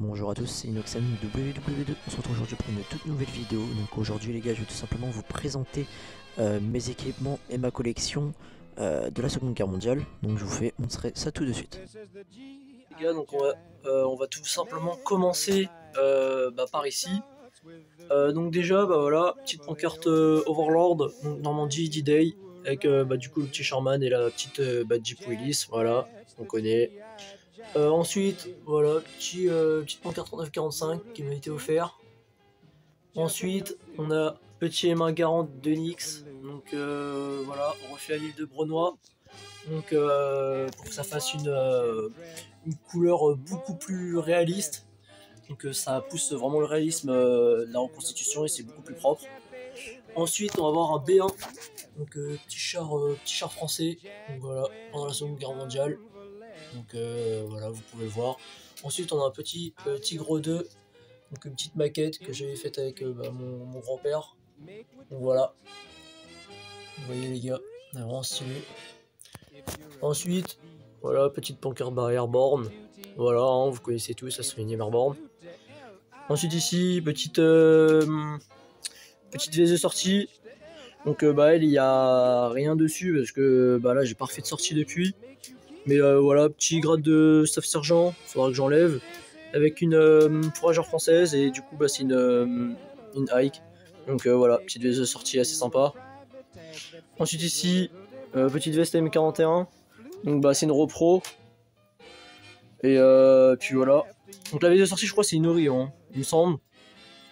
Bonjour à tous, c'est Inoxen WW2. On se retrouve aujourd'hui pour une toute nouvelle vidéo. Donc aujourd'hui les gars, je vais tout simplement vous présenter euh, mes équipements et ma collection euh, de la Seconde Guerre mondiale. Donc je vous fais montrer ça tout de suite. Les gars, donc on va, euh, tout simplement commencer bah, par ici. donc déjà, bah voilà, petite pancarte Overlord, donc Normandie D-Day, avec bah, du coup le petit Charman et la petite bah, Jeep Willis, voilà, on connaît. Euh, ensuite, voilà, petit, euh, petite pancarte 3945 qui m'a été offert. Ensuite, on a petit M1 Garant de Nix. Donc euh, voilà, on refait à l'île de Brenois. Donc pour que ça fasse une, une couleur beaucoup plus réaliste. Donc ça pousse vraiment le réalisme de la reconstitution et c'est beaucoup plus propre. Ensuite, on va avoir un B1, donc petit char, petit char français. Donc voilà, pendant la Seconde Guerre mondiale. Donc euh, voilà, vous pouvez voir. Ensuite, on a un petit euh, Tigre 2, donc une petite maquette que j'avais faite avec euh, bah, mon, grand-père. Voilà. Vous voyez les gars, vraiment stylé. Ensuite, voilà, petite pancarte barrière borne. Voilà, hein, vous connaissez tous, ça fait une airborne. Ensuite ici, petite petite vis de sortie. Donc bah elle, il n'y a rien dessus parce que bah là j'ai pas refait de sortie depuis. Mais euh, voilà, petit grade de staff sergent, faudra que j'enlève. Avec une euh, fourragère française et du coup bah, c'est une, euh, une hike. Donc voilà, petite veste de sortie assez sympa. Ensuite ici, petite veste M41. Donc bah c'est une repro. Et puis voilà. Donc la veste de sortie je crois c'est une Orion, hein, il me semble.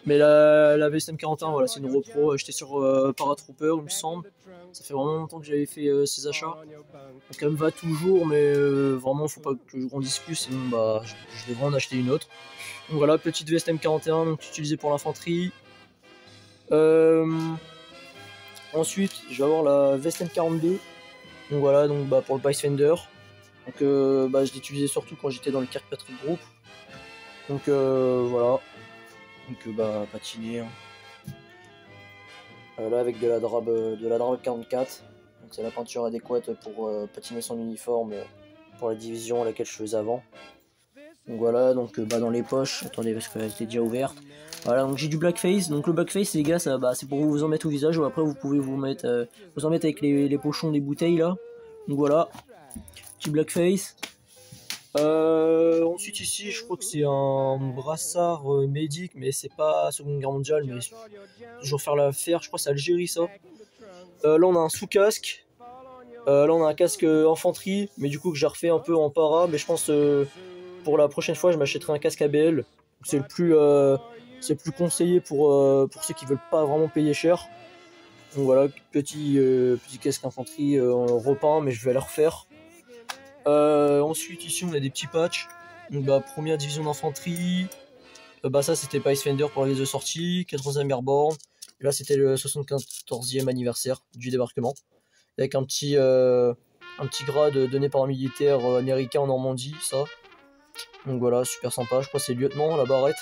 Mais la, la VSM 41, voilà, c'est une repro achetée sur euh, Paratrooper, il me semble. Ça fait vraiment longtemps que j'avais fait euh, ces achats. Donc elle me va toujours, mais euh, vraiment, faut pas que je grandisse plus, sinon bah, je, devrais en acheter une autre. Donc voilà, petite VSM 41, donc utilisée pour l'infanterie. ensuite, je vais avoir la VSM 42. Donc voilà, donc bah, pour le Pathfinder. Donc bah, je l'utilisais surtout quand j'étais dans le Kirkpatrick Group. Donc voilà, donc euh, bah patiner. Hein. Euh, là avec de la drabe de la drabe 44. Donc c'est la peinture adéquate pour euh, patiner son uniforme pour la division à laquelle je faisais avant. Donc voilà, donc bah, dans les poches, attendez parce qu'elle était déjà ouverte. Voilà, donc j'ai du blackface. Donc le blackface, les gars, ça, bah, c'est pour vous en mettre au visage. Ou après, vous pouvez vous mettre, vous en mettre avec les, les, pochons des bouteilles là. Donc voilà, petit blackface. Euh, ensuite ici, je crois que c'est un brassard euh, médic, mais c'est pas Seconde Guerre mondiale, mais toujours faire l'affaire. Je crois que c'est Algérie ça. Euh, là on a un sous-casque. là on a un casque infanterie, mais du coup que j'ai refait un peu en para. Mais je pense pour la prochaine fois, je m'achèterai un casque ABL. C'est le plus, c'est plus conseillé pour pour ceux qui veulent pas vraiment payer cher. Donc voilà, petit petit casque infanterie repeint, mais je vais le refaire. Euh, ensuite, ici, on a des petits patchs. Donc, bah, première division d'infanterie. Euh, bah, ça, c'était Fender pour la liste de sortie. 14e Airborne. Et là, c'était le 74e anniversaire du débarquement. Avec un petit, euh, un petit grade donné par un militaire américain en Normandie, ça. Donc voilà, super sympa. Je crois que c'est lieutenant, la barrette.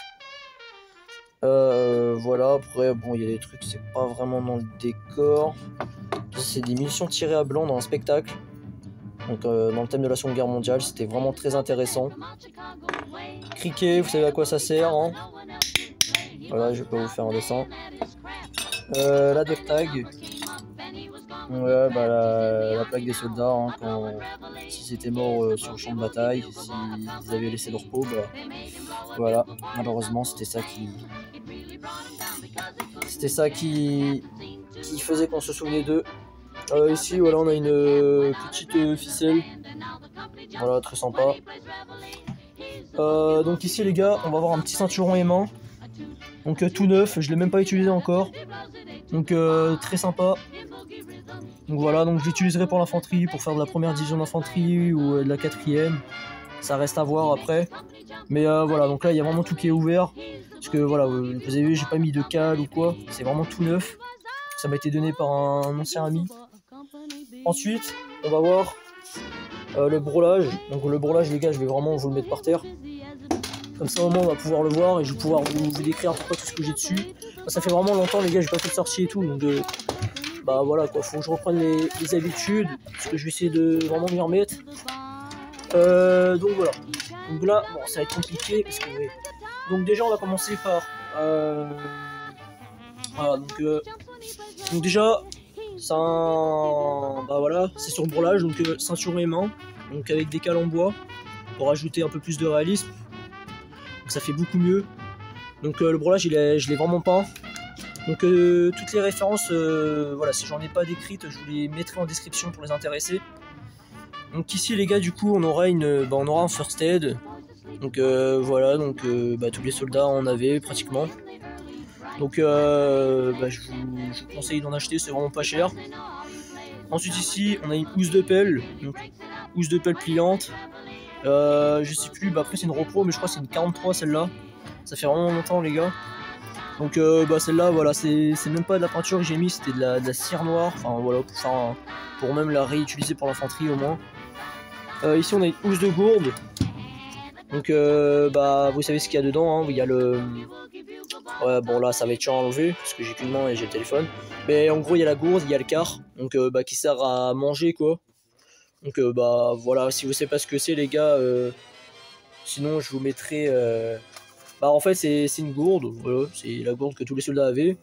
voilà, après, bon, il y a des trucs, c'est pas vraiment dans le décor. C'est des munitions tirées à blanc dans un spectacle. Donc euh, dans le thème de la Seconde Guerre mondiale, c'était vraiment très intéressant. Criquet, vous savez à quoi ça sert hein? Voilà, je peux vous faire un dessin. Euh, la duck tag. Ouais, bah, la, plaque des soldats, hein, quand, s'ils étaient morts euh, sur le champ de bataille, s'ils avaient laissé leur peau, bah, voilà, malheureusement c'était ça qui... C'était ça qui, qui faisait qu'on se souvenait d'eux. Euh, ici, voilà, on a une euh, petite euh, ficelle. Voilà, très sympa. donc ici, les gars, on va avoir un petit ceinturon aimant. Donc tout neuf, je l'ai même pas utilisé encore. Donc très sympa. Donc voilà, donc j'utiliserai pour l'infanterie, pour faire de la première division d'infanterie ou de la quatrième. Ça reste à voir après. Mais voilà, donc là il y a vraiment tout qui est ouvert. Parce que voilà, vous avez vu, j'ai pas mis de cale ou quoi. C'est vraiment tout neuf. Ça m'a été donné par un ancien ami. Ensuite, on va voir euh, le brolage. Donc le brolage, les gars, je vais vraiment vous le mettre par terre. Comme ça, au moins, on va pouvoir le voir et je vais pouvoir vous, décrire un peu tout ce que j'ai dessus. Ça fait vraiment longtemps, les gars, j'ai pas fait de sortie et tout. Donc, euh, bah voilà, quoi. Faut que je reprenne les, habitudes. Parce que je vais essayer de vraiment m'y remettre. Euh, donc voilà. Donc là, bon, ça va être compliqué Donc déjà on va commencer par... Voilà, donc, donc déjà, c'est un... Bah voilà, c'est sur le brûlage, donc euh, ceinture main, donc avec des cales en bois, pour ajouter un peu plus de réalisme. Donc ça fait beaucoup mieux. Donc le brûlage, il est, je l'ai vraiment peint. Donc toutes les références, voilà, si j'en ai pas décrites, je vous les mettrai en description pour les intéresser. Donc ici les gars du coup on aura une bah, on aura un first aid. Donc euh, voilà donc euh, bah, tous les soldats en avaient pratiquement. Donc euh, bah, je, vous, conseille d'en acheter, c'est vraiment pas cher. Ensuite ici on a une housse de pelle, donc housse de pelle pliante. je sais plus, bah après c'est une repro mais je crois que c'est une 43 celle-là. Ça fait vraiment longtemps les gars. Donc bah celle-là voilà c'est même pas de la peinture que j'ai mis, c'était de la, cire noire. Enfin voilà pour, pour même la réutiliser pour l'infanterie au moins. Euh, ici on a une housse de gourde. Donc euh, bah vous savez ce qu'il y a dedans, hein. il y a le... Ouais bon là ça va être chiant à parce que j'ai qu'une main et j'ai le téléphone. Mais en gros il y a la gourde, il y a le quart, donc euh, bah, qui sert à manger quoi. Donc bah voilà, si vous savez pas ce que c'est les gars, sinon je vous mettrai... Bah en fait c'est une gourde, voilà, c'est la gourde que tous les soldats avaient,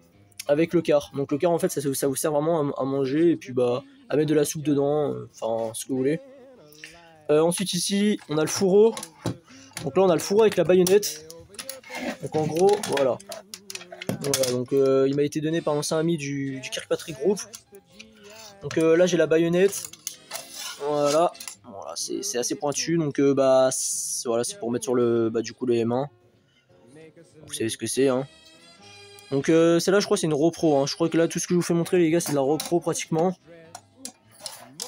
avec le quart. Donc le quart en fait ça, ça vous sert vraiment à, à, manger et puis bah à mettre de la soupe dedans, enfin ce que vous voulez. Euh, ensuite ici, on a le fourreau. Donc là, on a le fourreau avec la baïonnette. Donc en gros, voilà. donc euh, il m'a été donné par ancien ami du, Kirkpatrick Group. Donc euh, là, j'ai la baïonnette. Voilà. Voilà, c'est assez pointu. Donc bah voilà, c'est pour mettre sur le bah, du coup les mains. Vous savez ce que c'est, hein. Donc celle-là, je crois, c'est une repro. Hein. Je crois que là, tout ce que je vous fais montrer, les gars, c'est de la repro pratiquement.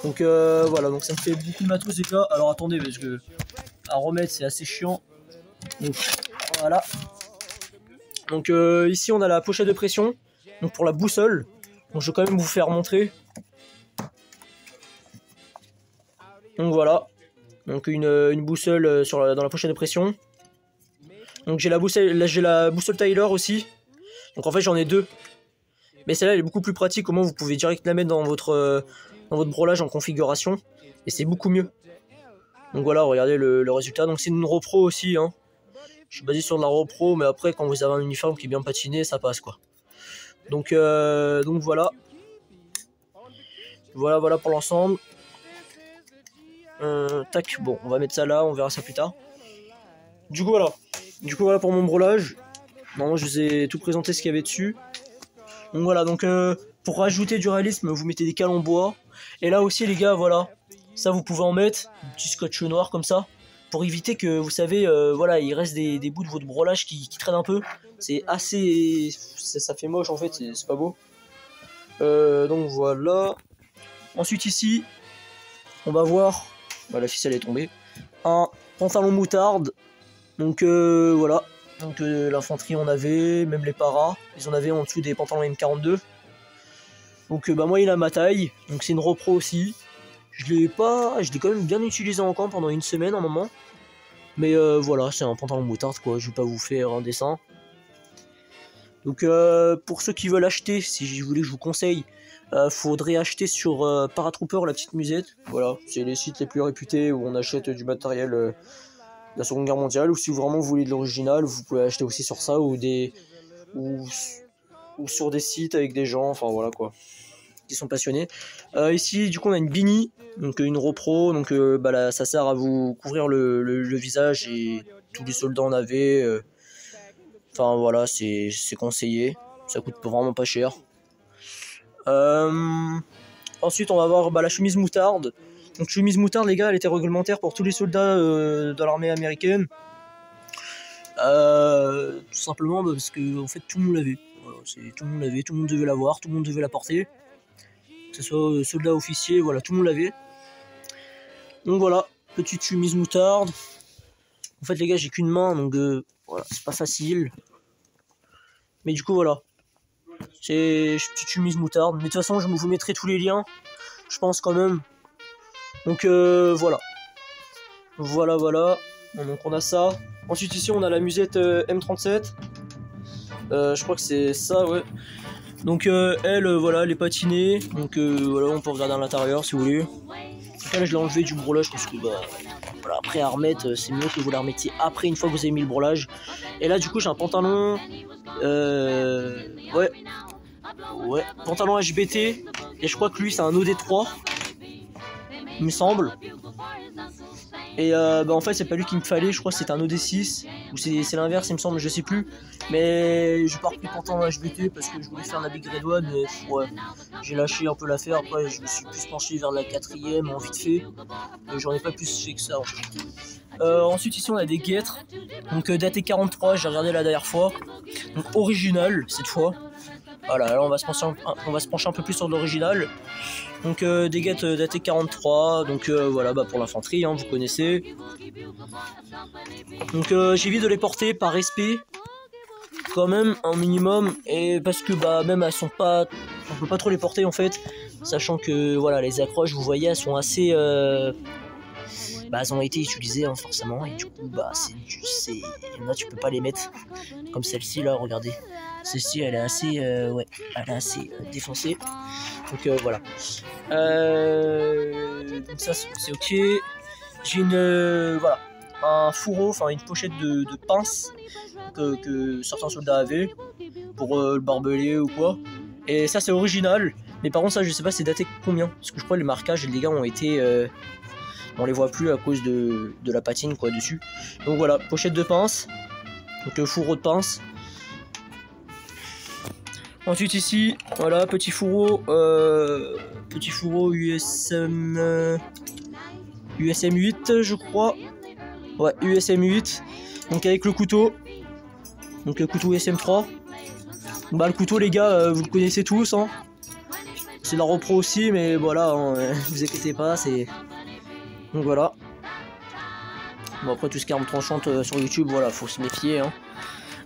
Donc euh, voilà, donc ça me fait beaucoup de matos les gars. Alors attendez, parce que à remettre c'est assez chiant. Donc voilà. Donc euh, ici on a la pochette de pression. Donc pour la boussole. Donc je vais quand même vous faire montrer. Donc voilà. Donc une, boussole euh, dans la pochette de pression. Donc j'ai la boussole, j'ai la boussole Tyler aussi. Donc en fait j'en ai deux. Mais celle-là elle est beaucoup plus pratique, comment vous pouvez direct la mettre dans votre dans votre brolage en configuration et c'est beaucoup mieux. Donc voilà, regardez le, résultat. Donc c'est une repro aussi. Hein. Je suis basé sur de la repro, mais après quand vous avez un uniforme qui est bien patiné, ça passe quoi. Donc, euh, donc voilà. Voilà, voilà pour l'ensemble. Euh, tac, bon, on va mettre ça là, on verra ça plus tard. Du coup voilà. Du coup voilà pour mon brolage. Normalement je vous ai tout présenté ce qu'il y avait dessus. Donc voilà, donc euh, pour rajouter du réalisme, vous mettez des cales en bois. Et là aussi, les gars, voilà. Ça, vous pouvez en mettre. Un petit scotch noir comme ça. Pour éviter que, vous savez, euh, voilà, il reste des, bouts de votre brolage qui, traînent un peu. C'est assez... Ça, fait moche, en fait. C'est pas beau. Euh, donc voilà. Ensuite, ici, on va voir... Bah, la ficelle est tombée. Un pantalon moutarde. Donc euh, voilà. Donc l'infanterie on avait, même les paras, ils en avaient en dessous des pantalons M42. Donc bah moi il a ma taille, donc c'est une repro aussi. Je l'ai pas, je l'ai quand même bien utilisé en camp pendant une semaine un moment. Mais euh, voilà, c'est un pantalon moutarde quoi, je vais pas vous faire un dessin. Donc euh, pour ceux qui veulent acheter, si je voulais que je vous conseille, faudrait acheter sur Paratrooper la petite musette. Voilà, c'est les sites les plus réputés où on achète du matériel de la Seconde Guerre mondiale. Ou si vous vraiment voulez de l'original, vous pouvez acheter aussi sur ça ou des ou sur des sites avec des gens, enfin voilà quoi, sont passionnés. Euh, ici, du coup, on a une Bini, donc une repro, donc euh, bah, ça sert à vous couvrir le, visage et tous les soldats en avaient. Euh. Enfin voilà, c'est conseillé, ça coûte vraiment pas cher. ensuite, on va voir bah, la chemise moutarde. Donc chemise moutarde, les gars, elle était réglementaire pour tous les soldats de l'armée américaine. tout simplement parce que en fait tout le monde l'avait tout le monde l'avait, tout le monde devait l'avoir, tout le monde devait la porter. Que ce soit euh, soldat, officier, voilà, tout le monde l'avait. Donc voilà, petite chemise moutarde. En fait les gars j'ai qu'une main donc euh, voilà, c'est pas facile. Mais du coup voilà. C'est petite chemise moutarde. Mais de toute façon je vous mettrai tous les liens. Je pense quand même. Donc euh, voilà. Voilà voilà. donc on a ça. Ensuite ici on a la musette M37. Euh, je crois que c'est ça, ouais. Donc euh, elle, euh, voilà, elle est patinée. Donc voilà, on peut regarder à l'intérieur si vous voulez. Là, je l'ai enlevé du brolage parce que bah, voilà, après à remettre, c'est mieux que vous la remettiez après une fois que vous avez mis le bourrelage. Et là du coup j'ai un pantalon, ouais, ouais, pantalon HBT, et je crois que lui c'est un OD3, il me semble. Et euh, bah en fait c'est pas lui qu'il me fallait, je crois que c'était un OD6 ou c'est l'inverse il me semble, je sais plus. Mais je pars plus content dans HBT parce que je voulais faire la Big Red One mais ouais, j'ai lâché un peu l'affaire, après je me suis plus penché vers la quatrième en vite fait. Et j'en ai pas plus fait que ça en fait. Euh, ensuite ici on a des guêtres, donc euh, daté 43, j'ai regardé la dernière fois. Donc original cette fois. Voilà, là on va se pencher un, on va se pencher un peu plus sur l'original. Donc euh, des guettes euh, datées 43, donc euh, voilà bah, pour l'infanterie, hein, vous connaissez. Donc j'évite de les porter par respect, quand même un minimum, et parce que bah même elles sont pas, on peut pas trop les porter en fait, sachant que voilà les accroches, vous voyez, elles sont assez bah, elles ont été utilisées hein, forcément et du coup bah c'est il tu peux pas les mettre comme celle-ci là regardez. Celle-ci elle est assez euh, ouais elle est assez euh, défoncée. Donc euh, voilà. Donc ça c'est ok. J'ai une voilà un fourreau enfin une pochette de, pince que, que, certains soldats avaient pour le barbelé ou quoi. Et ça c'est original. Mais par contre ça je sais pas c'est daté combien? Parce que je crois les marquages et les dégâts ont été on les voit plus à cause de, la patine quoi dessus. Donc voilà, pochette de pince, donc le fourreau de pince. Ensuite ici, voilà, petit fourreau, euh, petit fourreau USM, USM 8 je crois. Ouais, USM 8. Donc avec le couteau. Donc le couteau USM 3. Bah le couteau les gars, euh, vous le connaissez tous. Hein. C'est la repro aussi, mais voilà, hein, vous inquiétez pas, c'est donc voilà. Bon après tout ce qui est tranchante euh, sur YouTube, voilà, faut se méfier. Hein.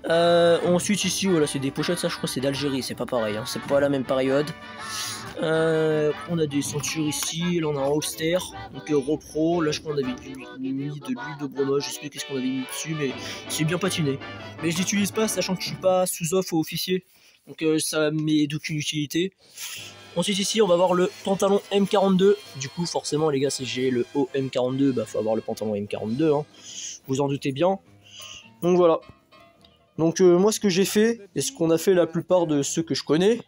Euh, ensuite ici, voilà, c'est des pochettes, ça je crois c'est d'Algérie, c'est pas pareil, hein. c'est pas la même période. Euh, on a des ceintures ici, là on a un holster, donc repro, là je crois qu'on avait mis de l'huile de bromage, je sais pas qu'est-ce qu'on avait mis dessus, mais c'est bien patiné. Mais je l'utilise pas, sachant que je suis pas sous-off ou officier, donc ça m'est d'aucune utilité. Ensuite ici on va voir le pantalon M42. Du coup forcément les gars si j'ai le haut M42, bah faut avoir le pantalon M42. Hein. Vous en doutez bien. Donc voilà. Donc euh, moi ce que j'ai fait, et ce qu'on a fait la plupart de ceux que je connais,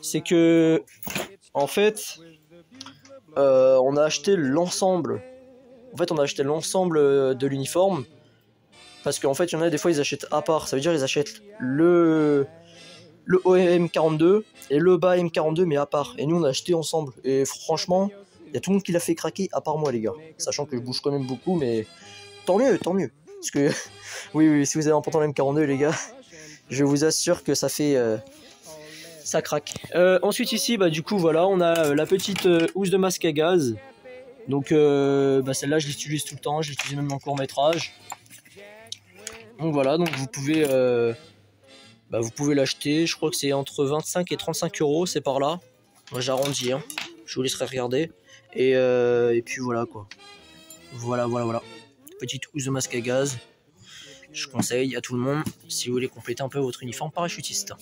c'est que en fait euh, on a acheté l'ensemble. En fait on a acheté l'ensemble euh, de l'uniforme. Parce qu'en fait il y en a des fois ils achètent à part. Ça veut dire ils achètent le le OM42 et le bas M42 mais à part. Et nous on a acheté ensemble. Et franchement, il y a tout le monde qui l'a fait craquer à part moi les gars. Sachant que je bouge quand même beaucoup mais tant mieux, tant mieux. Parce que oui, oui, si vous avez un pantalon M42 les gars, je vous assure que ça fait... Euh, ça craque. Euh, ensuite ici, bah du coup voilà, on a euh, la petite housse de masque à gaz. Donc bah, celle-là je l'utilise tout le temps, je l'utilise même en court métrage. Donc voilà, donc vous pouvez bah, vous pouvez l'acheter. Je crois que c'est entre 25 et 35 euros, c'est par là. Moi j'arrondis, hein. je vous laisserai regarder. Et, euh, et, puis voilà quoi. Voilà, voilà, voilà. Petite housse de masque à gaz. Je conseille à tout le monde si vous voulez compléter un peu votre uniforme parachutiste.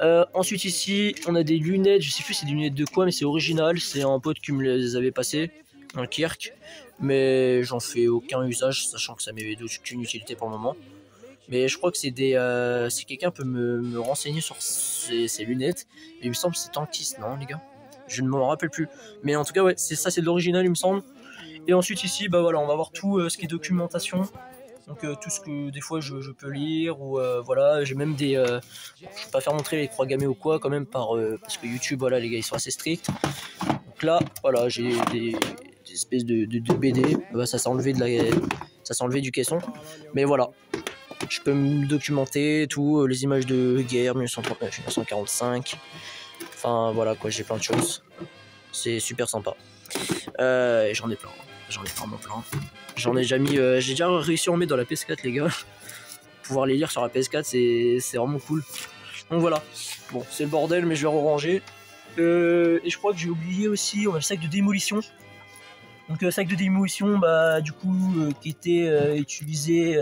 Euh, ensuite ici, on a des lunettes. Je sais plus c'est des lunettes de quoi, mais c'est original. C'est un pote qui me les avait passées, un Kirk. Mais j'en fais aucun usage, sachant que ça m'avait d'aucune utilité pour le moment. Mais je crois que c'est des. Euh, si quelqu'un peut me, renseigner sur ces, lunettes, il me semble que c'est Tankis, non, les gars? Je ne me rappelle plus. Mais en tout cas, ouais, c'est ça, c'est de l'original, il me semble. Et ensuite, ici, bah voilà, on va voir tout euh, ce qui est documentation. Donc, euh, tout ce que des fois je, peux lire, ou voilà, j'ai même des. je vais pas faire montrer les croix gammées ou quoi, quand même, par, parce que YouTube, voilà, les gars, ils sont assez stricts. Donc là, voilà, j'ai des, espèces de, BD. Bah, ça s'est enlevé de la. Ça s'est enlevé du caisson. Mais voilà, je peux me documenter, tout, euh, les images de guerre, 1939, 1945. Enfin voilà quoi, j'ai plein de choses. C'est super sympa. Euh, j'en ai plein, j'en ai vraiment plein. J'en ai déjà mis, euh, j'ai déjà réussi à en mettre dans la PS4 les gars. Pouvoir les lire sur la PS4, c'est vraiment cool. Donc voilà, bon c'est le bordel mais je vais ranger. et je crois que j'ai oublié aussi, on a le sac de démolition. Donc le sac de démolition, bah du coup, qui était utilisé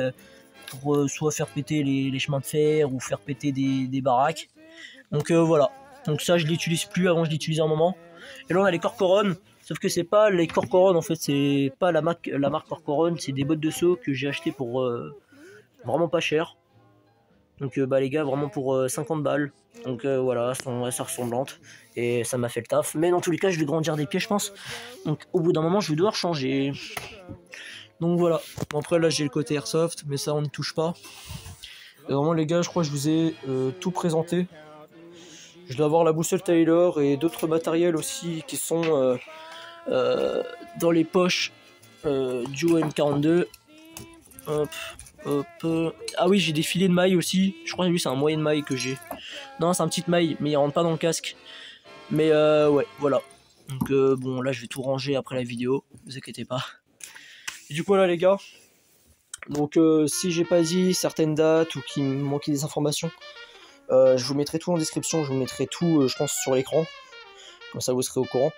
euh, soit faire péter les, chemins de fer ou faire péter des, baraques. Donc euh, voilà. Donc ça je l'utilise plus, avant je l'utilisais un moment. Et là on a les corcoron. Sauf que c'est pas les Corcoran en fait, c'est pas la marque, la marque Corcoran, c'est des bottes de saut que j'ai acheté pour euh, vraiment pas cher. Donc bah les gars, vraiment pour 50 balles. Donc voilà, c'est ressemblante. Et ça m'a fait le taf. Mais dans tous les cas, je vais grandir des pieds, je pense. Donc au bout d'un moment, je vais devoir changer. Donc voilà. Après là, j'ai le côté airsoft, mais ça, on ne touche pas. Et vraiment les gars, je crois que je vous ai tout présenté. Je dois avoir la boussole Taylor et d'autres matériels aussi qui sont euh, euh, dans les poches euh, du OM42. Hop, hop. Ah oui, j'ai des filets de maille aussi. Je crois que lui, c'est un moyen de maille que j'ai. Non, c'est un petit maille, mais il rentre pas dans le casque. Mais ouais, voilà. Donc bon, là, je vais tout ranger après la vidéo. Ne vous inquiétez pas. Du coup, là, les gars. Donc, si j'ai pas dit certaines dates ou qu'il me manquait des informations, euh, je vous mettrai tout en description, je vous mettrai tout, euh, je pense, sur l'écran. Comme ça, vous serez au courant.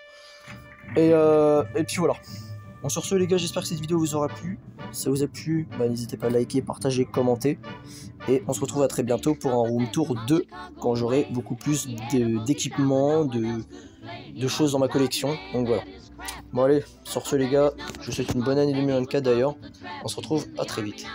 Et, euh, et puis voilà. Bon, sur ce, les gars, j'espère que cette vidéo vous aura plu. Si ça vous a plu, bah, n'hésitez pas à liker, partager, commenter. Et on se retrouve à très bientôt pour un room tour 2, quand j'aurai beaucoup plus d'équipements, de, de choses dans ma collection. Donc voilà. Bon allez, sur ce les gars, je vous souhaite une bonne année 2024 d'ailleurs. On se retrouve à très vite.